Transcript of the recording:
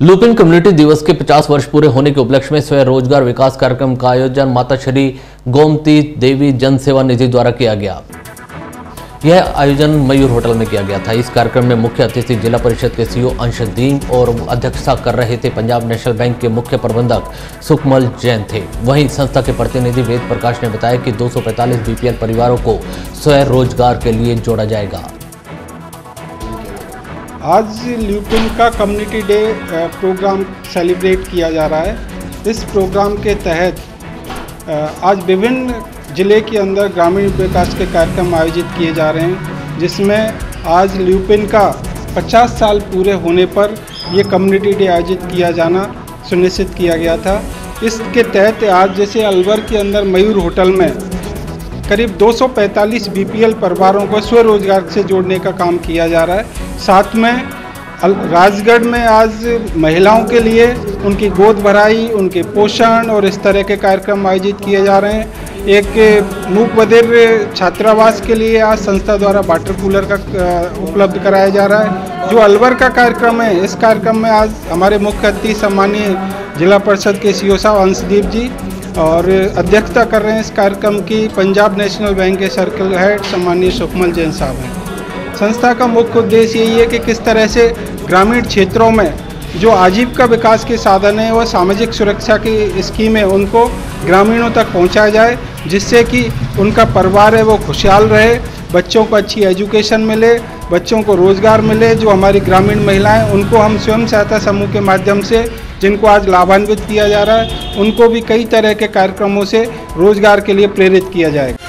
Lupin community दिवस के 50 वर्ष पूरे होने के उपलक्ष्य में स्वयं रोज़गार विकास कार्यक्रम का आयोजन माता श्री गोमती देवी जन सेवा निधि द्वारा किया गया। यह आयोजन मयूर होटल में किया गया था। इस कार्यक्रम में मुख्य अतिथि जिला परिषद के सीईओ अंशदीन और अध्यक्षता कर रहे थे। पंजाब नेशनल बैंक के मुख्य प्रबंधक सुकमल जैन थे। वहीं संस्था के प्रतिनिधि वेद प्रकाश ने बताया कि 245 बीपीएल परिवारों को स्वयं रोज़गार के लिए जोड़ा जाएगा। आज ल्यूपिन का कम्युनिटी डे प्रोग्राम सेलिब्रेट किया जा रहा है। इस प्रोग्राम के तहत आज विभिन्न ज़िले के अंदर ग्रामीण विकास के कार्यक्रम आयोजित किए जा रहे हैं, जिसमें आज ल्यूपिन का 50 साल पूरे होने पर ये कम्युनिटी डे आयोजित किया जाना सुनिश्चित किया गया था। इसके तहत आज जैसे अलवर के अंदर मयूर होटल में करीब 245 बीपीएल परिवारों को स्वरोजगार से जोड़ने का काम किया जा रहा है। साथ में राजगढ़ में आज महिलाओं के लिए उनकी गोद भराई, उनके पोषण और इस तरह के कार्यक्रम आयोजित किए जा रहे हैं। एक मूक बधिर छात्रावास के लिए आज संस्था द्वारा वाटर कूलर का उपलब्ध कराया जा रहा है। जो अलवर का कार्यक्रम है, इस कार्यक्रम में आज हमारे मुख्य अतिथि सम्मानीय जिला परिषद के सी ओ साहब अंशदीप जी और अध्यक्षता कर रहे हैं इस कार्यक्रम की पंजाब नेशनल बैंक के सर्कल हेड सम्मानीय सुखमल जैन साहब हैं। संस्था का मुख्य उद्देश्य यही है कि किस तरह से ग्रामीण क्षेत्रों में जो आजीविका विकास के साधन है व सामाजिक सुरक्षा की स्कीम उनको ग्रामीणों तक पहुँचाया जाए, जिससे कि उनका परिवार है, वो खुशहाल रहे, बच्चों को अच्छी एजुकेशन मिले, बच्चों को रोज़गार मिले, जो हमारी ग्रामीण महिलाएँ उनको हम स्वयं सहायता समूह के माध्यम से जिनको आज लाभान्वित किया जा रहा है, उनको भी कई तरह के कार्यक्रमों से रोज़गार के लिए प्रेरित किया जाएगा।